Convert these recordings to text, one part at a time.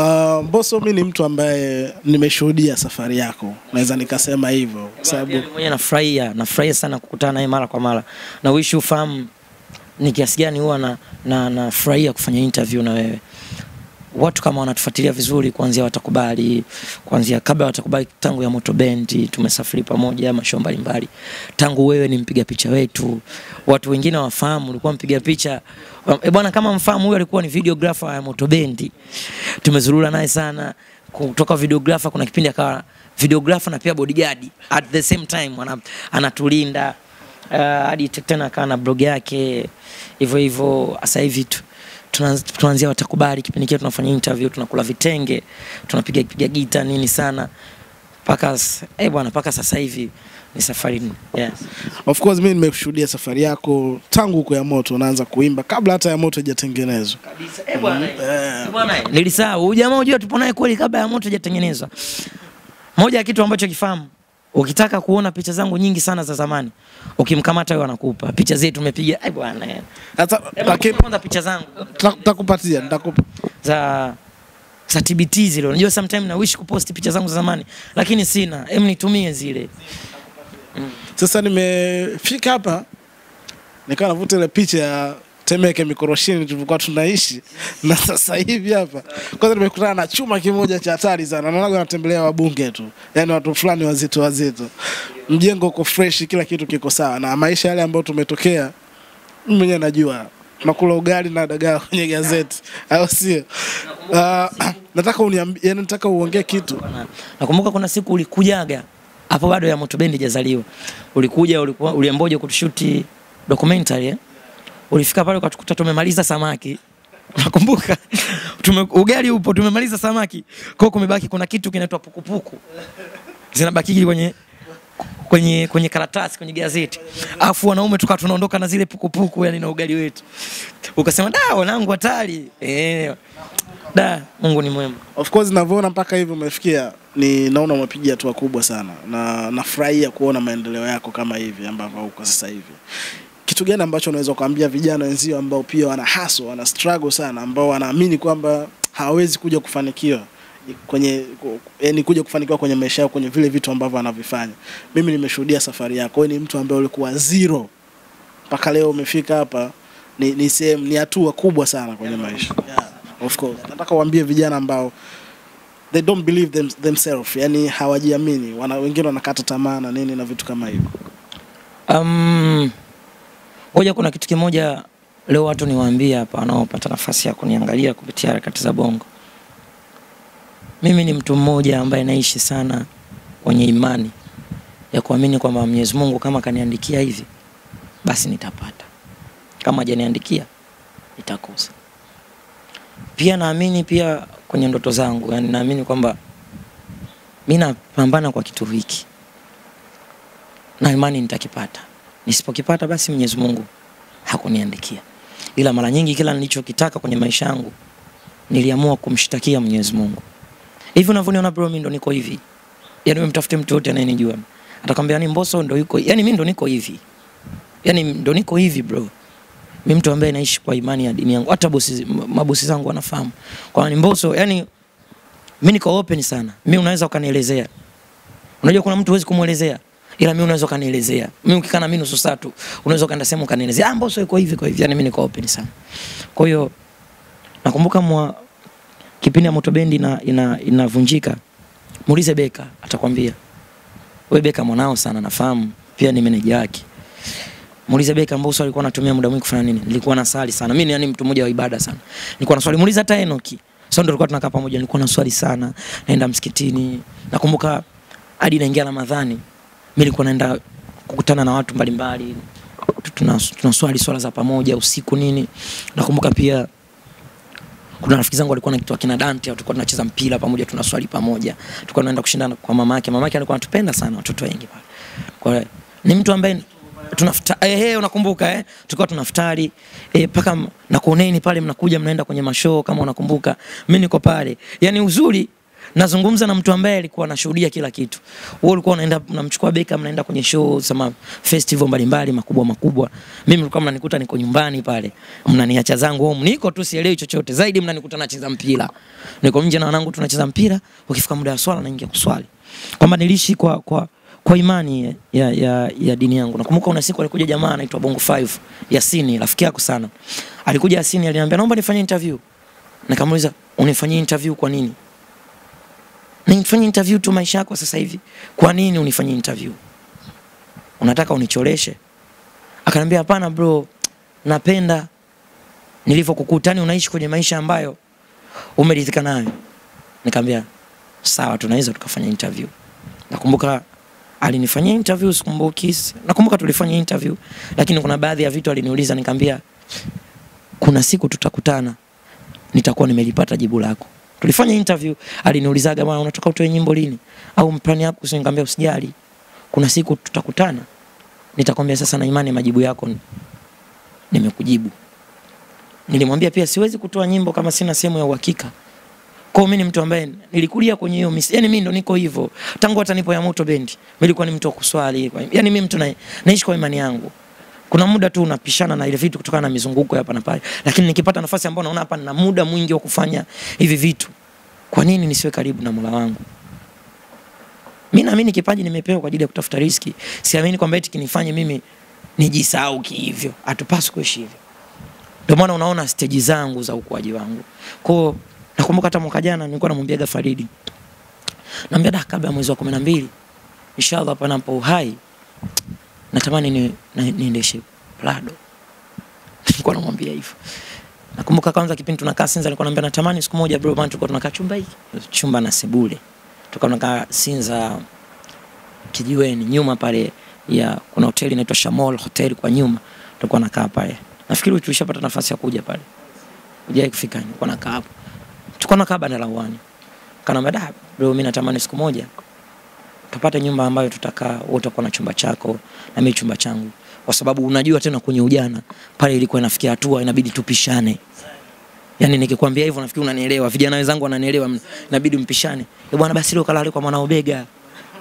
Uh, Mbosso mi ni mtu ambaye nimeshuhudia safari yako, naweza nikasema hivyo kwa sababu mwenye mwenyewe nafurahia nafurahia sana kukutana naye mara kwa mara na wishi ufahamu ni kiasi gani huwa na na nafurahia kufanya interview na wewe. Watu kama wanatufuatilia vizuri, kuanzia watakubali, kuanzia kabla watakubali, tangu ya Moto Bendi tumesafiri pamoja mashow mbalimbali, tangu wewe ni mpiga picha wetu, watu wengine wafahamu ulikuwa mpiga picha. E bwana, kama mfahamu, huyo alikuwa ni videographer ya Moto Bendi, tumezurura naye sana. Kutoka videographer, kuna kipindi akawa videographer na pia bodyguard. At the same time, ana, hadi uh, tena akawa na blog yake. Hivyo hivyo. Sasa hivi tu tunaanzia watakubali, kipindi kile tunafanya interview, tunakula vitenge, tunapiga piga gita nini sana mpaka eh bwana, mpaka sasa hivi ni safari yes. of course mimi nimeshuhudia safari yako tangu huko ya moto unaanza kuimba kabla hata ya moto haijatengenezwa. kabisa. Eh bwana, eh bwana, nilisahau huyu jamaa, unajua tupo naye kweli kabla ya moto haijatengenezwa. Moja ya kitu ambacho kifahamu, ukitaka kuona picha zangu nyingi sana za zamani, ukimkamata wewe anakupa picha zetu tumepiga. Ai bwana, sasa lakini kwanza picha zangu nitakupatia, nitakupa. za za TBT zile. Unajua sometimes na wish kupost picha zangu za zamani, lakini sina. Hem, nitumie zile. Sasa nimefika hapa nikawa navuta ile picha ya Temeke Mikoroshini tulivyokuwa tunaishi na sasa hivi hapa. Kwanza nimekutana na chuma kimoja cha hatari sana. Naona natembelea wabunge tu, yaani watu fulani wazito wazito. Mjengo uko fresh, kila kitu kiko sawa, na maisha yale ambayo tumetokea, mimi mwenyewe najua nakula ugali na dagaa kwenye gazeti, au sio? Uh, nataka uniambie, yani nataka uongee kitu Nakumbuka kuna siku ulikujaga hapo bado ya Moto Bendi hajazaliwa. Ulikuja ulikuwa uliamboja kutushuti documentary eh? Ulifika pale ukatukuta tumemaliza samaki. Nakumbuka tume, ugali upo tumemaliza samaki. Kwa kumebaki kuna kitu kinaitwa pukupuku. Zinabaki kwenye kwenye kwenye karatasi kwenye gazeti. afu wanaume tukawa tunaondoka na zile pukupuku yani na ugali wetu. Ukasema da wanangu hatari. Eh. Da Mungu ni mwema. Of course ninavyoona mpaka hivi umefikia, ni naona umepiga hatua kubwa sana, na nafurahia kuona maendeleo yako kama hivi ambavyo uko sasa hivi. Kitu gani ambacho unaweza kuambia vijana wenzio ambao pia wana hustle, wana struggle sana, ambao wanaamini kwamba hawawezi kuja kufanikiwa kwenye yani kuja kufanikiwa kwenye maisha yao kwenye vile vitu ambavyo anavifanya. Mimi nimeshuhudia safari yako, wewe ni mtu ambaye ulikuwa zero mpaka leo umefika hapa, ni ni sehemu ni hatua kubwa sana kwenye maisha. Yeah, of course. Nataka uambie vijana ambao they don't believe them, themselves, yani hawajiamini, wana wengine wanakata tamaa na nini na vitu kama hivyo. Um, ngoja kuna kitu kimoja leo watu niwaambie hapa wanaopata nafasi ya kuniangalia kupitia harakati za Bongo. Mimi ni mtu mmoja ambaye naishi sana kwenye imani ya kuamini kwamba Mwenyezi Mungu kama kaniandikia hivi basi nitapata, kama hajaniandikia nitakosa. Pia naamini pia kwenye ndoto zangu, yani naamini kwamba mimi napambana kwa kitu hiki na imani nitakipata. Nisipokipata basi Mwenyezi Mungu hakuniandikia. Ila mara nyingi kila nilichokitaka kwenye maisha yangu niliamua kumshtakia Mwenyezi Mungu. Hivi unavyoniona bro, mimi ndo niko hivi. Yaani wewe mtafute mtu yote anayenijua. Atakwambia ni Mbosso ndo yuko. Yaani mimi ndo niko hivi. Yaani ndo niko hivi bro. Mimi mtu ambaye naishi kwa imani ya dini yangu. Hata bosi mabosi zangu wanafahamu. Kwa ni Mbosso, yani mimi niko open sana. Mimi unaweza ukanielezea. Unajua kuna mtu huwezi kumuelezea ila mimi unaweza kanielezea. Mimi ukikana na mimi nusu saa tu unaweza kaenda sehemu kanielezea, ah, Mbosso yuko hivi kwa hivi. Yani mimi niko open sana. Kwa hiyo nakumbuka mwa kipindi ya Moto Bendi ina ina muulize Beka atakwambia. Wewe Beka mwanao sana nafahamu, pia ni meneja wake. Muulize Beka Mbosso alikuwa anatumia muda mwingi kufanya nini? Nilikuwa nasali sana. Mimi yani mtu mmoja wa ibada sana. Nilikuwa naswali. Muulize hata Enoki. Sasa ndio tulikuwa tunakaa pamoja, nilikuwa naswali sana, naenda msikitini. Nakumbuka hadi naingia Ramadhani, mimi nilikuwa naenda kukutana na watu mbalimbali, tunaswali swala za pamoja usiku nini. Nakumbuka pia kuna rafiki zangu walikuwa naitwa kina Dante, tulikuwa tunacheza mpira pamoja, tunaswali pamoja, tulikuwa tunaenda kushindana kwa mama yake. Mama yake alikuwa anatupenda sana watoto wengi pale. Kwa ni mtu ambaye tunafuta eh, hey, unakumbuka eh, tulikuwa tunafutari eh, paka nakuoneni pale, mnakuja mnaenda kwenye mashoo kama unakumbuka, mimi niko pale. Yani uzuri nazungumza na mtu ambaye alikuwa anashuhudia kila kitu. Wewe ulikuwa unaenda mnamchukua Beka mnaenda kwenye show sama festival mbalimbali makubwa makubwa. Mimi mlikuwa mnanikuta niko nyumbani pale. Mnaniacha zangu home. Niko tu sielewi chochote. Zaidi mnanikuta nacheza mpira. Niko nje na wanangu tunacheza mpira. Ukifika muda wa swala naingia kuswali. Kwamba niliishi kwa kwa kwa imani ya, ya, ya dini yangu. Nakumbuka una siku alikuja jamaa anaitwa Bongo 5 Yasini, rafiki yako sana. Alikuja Yasini aliniambia naomba nifanye interview. Nikamuuliza unifanyie interview kwa nini? Nifanyie interview tu maisha yako sasa hivi. Kwa nini unifanye interview? Unataka unicholeshe? Akaniambia hapana bro, napenda nilivyokukutani unaishi kwenye maisha ambayo umeridhika nayo. Nikamwambia sawa, tunaweza tukafanya interview. Nakumbuka alinifanyia interview, sikumbuki. Nakumbuka tulifanya interview, lakini kuna baadhi ya vitu aliniuliza, nikamwambia kuna siku tutakutana, nitakuwa nimelipata jibu lako. Tulifanya interview, aliniulizaga bwana, unatoka utoe nyimbo lini au mplani yako? Usiniambia usijali, kuna siku tutakutana, nitakwambia sasa, na imani majibu yako nimekujibu. Nilimwambia pia siwezi kutoa nyimbo kama sina sehemu ya uhakika. Kwa mimi ni mtu ambaye nilikulia kwenye hiyo misi. Yaani mimi ndo niko hivyo. Tangu hata nipo ya moto bendi. Nilikuwa ni mtu wa kuswali. Yaani mimi mtu na, naishi kwa imani yangu. Kuna muda tu unapishana na ile vitu kutokana na mizunguko hapa na pale. Lakini nikipata nafasi ambayo naona hapa nina muda mwingi wa kufanya hivi vitu. Kwa nini nisiwe karibu na Mola wangu? Mimi naamini kipaji nimepewa kwa ajili ya kutafuta riziki. Siamini kwamba eti kinifanye mimi nijisahau kihivyo. Hatupaswi kuishi hivyo. Ndio maana unaona stage zangu za ukuaji wangu. Kwa nakumbuka hata mwaka jana nilikuwa namwambiaga Faridi. Naambia kabla ya mwezi wa 12 inshallah panapo uhai natamani ni, na, niendeshe Prado. Nilikuwa namwambia hivyo. Nakumbuka kwanza kipindi tunakaa Sinza nilikuwa namwambia natamani siku moja bro, maana tulikuwa tunakaa chumba hiki, chumba na sebule. Tulikuwa tunakaa Sinza kijiweni nyuma pale ya kuna hoteli inaitwa Shamol Hotel kwa nyuma. Tulikuwa nakaa pale. Nafikiri tulishapata nafasi ya kuja pale. Hujai kufika, nilikuwa nakaa hapo. Tulikuwa nakaa banda la uwani. Kana da bro, mimi natamani siku moja tupate nyumba ambayo tutakaa wote kwa na chumba chako na mimi chumba changu, kwa sababu unajua tena kwenye ujana pale ilikuwa inafikia hatua inabidi tupishane. Yani nikikwambia hivyo nafikiri unanielewa, vijana wenzangu wananielewa, inabidi mpishane. E bwana, basi leo kalale kwa mwanao bega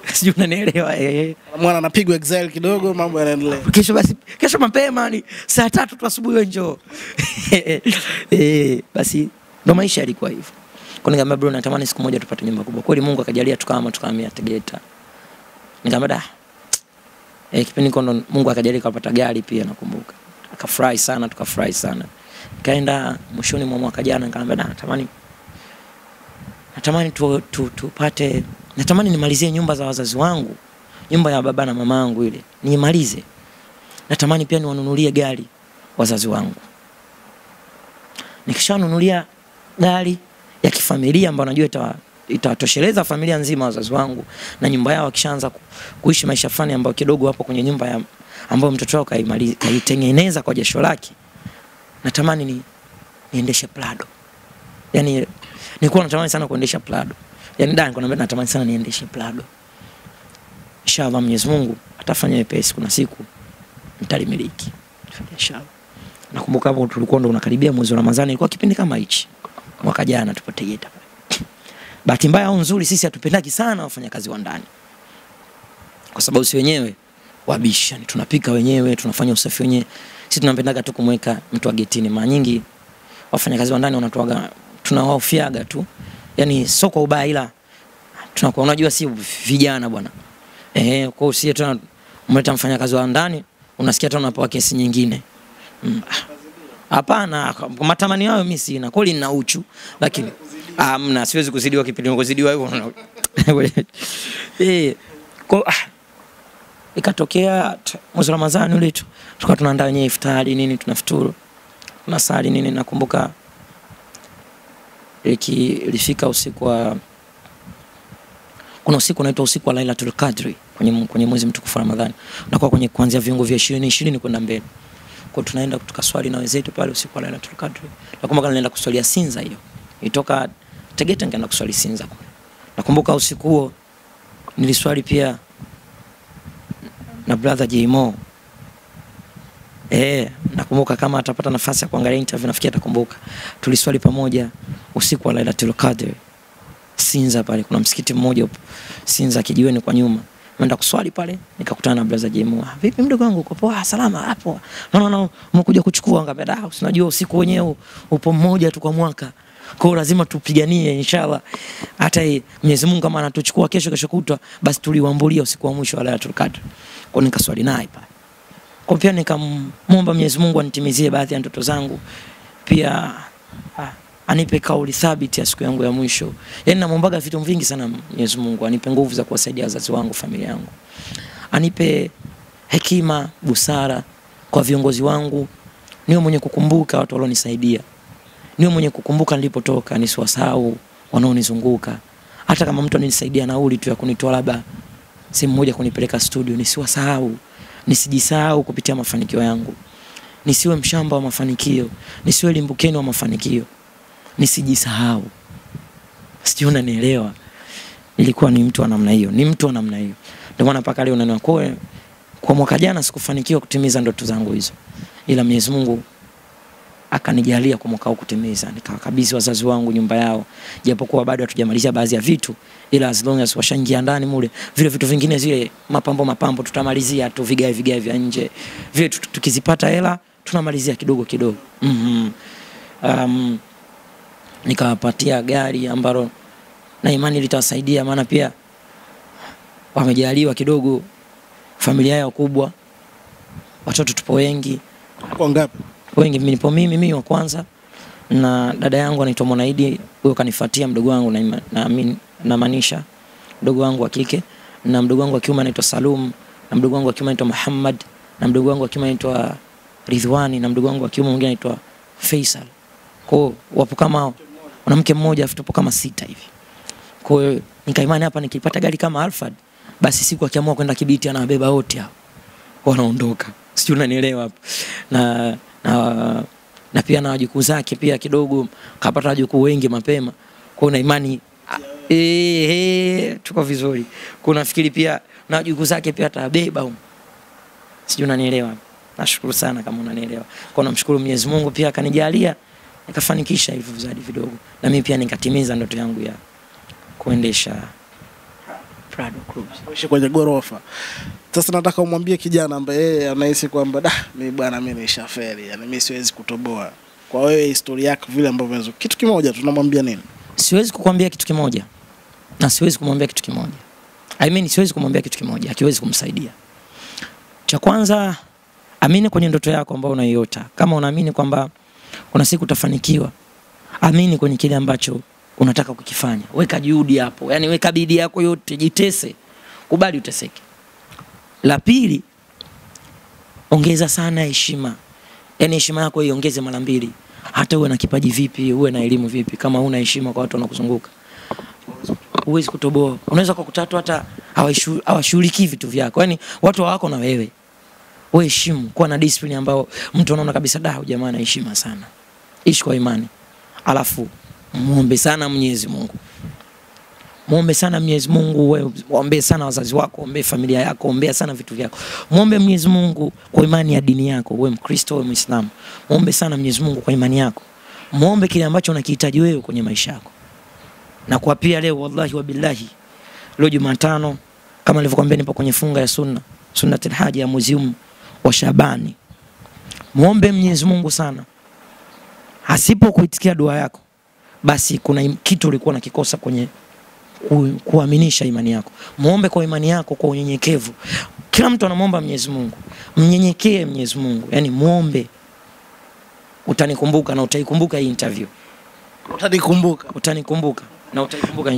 sijui unanielewa eh. Mwana anapigwa exile kidogo, mambo yanaendelea. Kesho basi, kesho mapema ni saa tatu tu asubuhi wewe njoo. eh, basi ndo maisha yalikuwa hivyo. Kwa nikamwambia bro, natamani siku moja tupate nyumba kubwa. Kweli Mungu akajalia tukama tukahamia Tegeta. Nikamwambia da. Eh, kipindi kondo Mungu akajalia kupata gari pia nakumbuka. Akafurahi sana, tukafurahi sana. Kaenda mwishoni mwa mwaka jana nikamwambia da, natamani natamani tu, tu, tupate natamani nimalizie nyumba za wazazi wangu. Nyumba ya baba na mama yangu ile. Niimalize. Natamani pia niwanunulie gari wazazi wangu. Nikishanunulia gari ya kifamilia ambayo najua ita itawatosheleza familia nzima wazazi wangu na nyumba yao wakishaanza kuishi maisha fani ambayo kidogo hapo kwenye nyumba ya ambayo mtoto wao kaitengeneza kwa jasho lake. Natamani ni niendeshe Prado. yani nilikuwa natamani sana kuendesha Prado. yani ndani kuna natamani sana niendeshe Prado. Inshallah Mwenyezi Mungu atafanya wepesi, kuna siku nitalimiliki. Inshallah. Nakumbuka hapo tulikuwa ndo unakaribia mwezi wa Ramadhani, ilikuwa kipindi kama hichi mwaka jana tupo Tegeta. Bahati mbaya au nzuri, sisi hatupendaki sana wafanyakazi wa ndani, kwa sababu si wenyewe wabisha, ni tunapika wenyewe, tunafanya usafi wenyewe. Sisi tunapendaga tu kumweka mtu wa getini. Mara nyingi wafanyakazi wa ndani wanatuaga, tunawahofiaga tu, yani sio kwa ubaya, ila tunakuwa unajua, si vijana bwana eh, kwa hiyo sisi tena umeleta mfanyakazi wa ndani, unasikia tena unapewa kesi nyingine mm. Hapana, mm. matamanio hayo mimi sina. Kweli nina uchu, lakini amna, siwezi kuzidiwa kipindi kuzidiwa hivyo. Eh, kwa ah, ikatokea mwezi Ramadhani ule tu tukawa tunaandaa wenyewe iftari nini, tunafuturu tunasali nini. Nakumbuka iki ilifika usiku wa kuna usiku unaitwa usiku wa Lailatul Qadri kwenye, kwenye mwezi mtukufu Ramadhani, unakuwa kwenye kuanzia viungo vya 20 20 kwenda mbele kwa tunaenda tukaswali na wenzetu pale usiku wa Lailatul Qadr. Nakumbuka nilienda kuswalia Sinza hiyo. Nitoka Tegeta nikaenda kuswali Sinza kule. Nakumbuka usiku huo niliswali pia na brother Jimo. Eh, nakumbuka kama atapata nafasi ya kuangalia interview nafikiri atakumbuka. Tuliswali pamoja usiku wa Lailatul Qadr. Sinza pale kuna msikiti mmoja upo Sinza kijiweni kwa nyuma. Nenda kuswali pale nikakutana na brother Jemu. "Ah, Vipi mdogo wangu uko poa? Salama hapo. No no no, umekuja kuchukua ngapi? Ah, unajua usiku wenyewe upo mmoja tu kwa mwaka. Kwa hiyo lazima tupiganie inshallah. Hata Mwenyezi Mungu kama anatuchukua kesho kesho kutwa basi tuliuambulia usiku wa mwisho wa Lailatul Qadr. Kwa nikaswali naye pale. Kwa pia nikamwomba Mwenyezi Mungu anitimizie baadhi ya ndoto zangu. Pia ah, anipe kauli thabiti ya siku yangu ya mwisho. Yaani namwombaga vitu vingi sana Mwenyezi Mungu, anipe nguvu za kuwasaidia wazazi wangu, familia yangu. Anipe hekima, busara kwa viongozi wangu, niwe mwenye kukumbuka watu walionisaidia. Niwe mwenye kukumbuka nilipotoka, nisiwasahau wanaonizunguka. Hata kama mtu ananisaidia nauli tu ya kunitoa labda sehemu moja kunipeleka studio, nisiwasahau, nisijisahau kupitia mafanikio yangu. Nisiwe mshamba wa mafanikio, nisiwe limbukeni wa mafanikio nisijisahau. Sijui unanielewa. Nilikuwa ni mtu wa namna hiyo, ni mtu wa namna hiyo. Ndio maana mpaka leo unaniona kwa kwa mwaka jana sikufanikiwa kutimiza ndoto zangu hizo, ila Mwenyezi Mungu akanijalia kwa mwaka huu kutimiza. Nikawakabidhi wazazi wangu nyumba yao, japokuwa bado hatujamaliza baadhi ya vitu, ila as long as washaingia ndani mule, vile vitu vingine zile mapambo mapambo tutamalizia tu, vigae vigae vya nje vile tukizipata hela tunamalizia kidogo kidogo. mm um, nikawapatia gari ambalo na imani litawasaidia, maana pia wamejaliwa kidogo, familia yao kubwa, watoto tupo wengi Kwa ngapi? Wengi. Mimi nipo mimi, mimi wa kwanza na dada yangu anaitwa Mwanaidi, huyo kanifuatia mdogo wangu na, naamini na, na, na Manisha, mdogo wangu wa kike na mdogo wangu wa kiume anaitwa Salum na mdogo wangu wa kiume anaitwa Muhammad na mdogo wangu wa kiume anaitwa Ridhwani na mdogo wangu wa kiume mwingine anaitwa Faisal. Kwa hiyo wapo kama hao. mwanamke mmoja afu tupo kama sita hivi. Kwa hiyo nikaimani hapa nikipata gari kama Alphard basi siku akiamua kwenda Kibiti anawabeba wote hao wanaondoka, sijui unanielewa hapo na, na, na pia na wajukuu zake pia kidogo kapata wajukuu wengi mapema, kwa na imani eh, tuko vizuri. Kwa nafikiri pia na wajukuu zake pia atabeba huko, sijui unanielewa. Nashukuru sana kama unanielewa. Kwa namshukuru Mwenyezi Mungu pia akanijalia nikafanikisha hivyo vizadi vidogo, na mimi pia nikatimiza ndoto yangu ya kuendesha Prado Clubs. Kuishi kwenye gorofa. Sasa nataka umwambie kijana ambaye yeye anahisi kwamba da, mimi bwana, mimi nishafeli, yani mimi siwezi kutoboa. Kwa wewe historia yako vile ambavyo unaweza, kitu kimoja tunamwambia nini? Siwezi kukwambia kitu kimoja na siwezi kumwambia kitu kimoja. I mean, siwezi kumwambia kitu kimoja, akiwezi kumsaidia. Cha kwanza, amini kwenye ndoto yako ambayo unaiota. Kama unaamini kwamba kuna siku utafanikiwa, amini kwenye kile ambacho unataka kukifanya. Weka juhudi hapo, yani weka bidii yako yote, jitese, kubali uteseke. La pili, ongeza sana heshima, yani heshima yako iongeze mara mbili. Hata uwe na kipaji vipi, uwe na elimu vipi, kama huna heshima kwa watu wanakuzunguka huwezi kutoboa. Unaweza kukuta watu hata hawashughulikii vitu vyako, yani watu hawako na wewe. Wewe heshimu, kuwa na discipline ambayo mtu anaona kabisa da, huyu jamaa ana heshima sana. Ishi kwa imani, alafu muombe sana Mwenyezi Mungu, muombe sana Mwenyezi Mungu. Wewe waombee sana wazazi wako, ombee familia yako, ombea sana vitu vyako. Muombe Mwenyezi Mungu kwa imani ya dini yako, wewe Mkristo, wewe Muislamu, muombe sana Mwenyezi Mungu kwa imani yako. Muombe kile ambacho unakihitaji wewe kwenye maisha yako na kwa pia leo wallahi wa billahi leo Jumatano kama nilivyokuambia nipo kwenye funga ya sunna sunnatul haji ya mwezi wa Shabani. Muombe Mwenyezi Mungu sana, asipokuitikia dua yako, basi kuna kitu ulikuwa nakikosa kwenye ku, kuaminisha imani yako. Muombe kwa imani yako kwa unyenyekevu. Kila mtu anamwomba Mwenyezi Mungu, mnyenyekee Mwenyezi Mungu, yani muombe. Utanikumbuka na utaikumbuka hii interview, Utanikumbuka. utanikumbuka na utaikumbuka.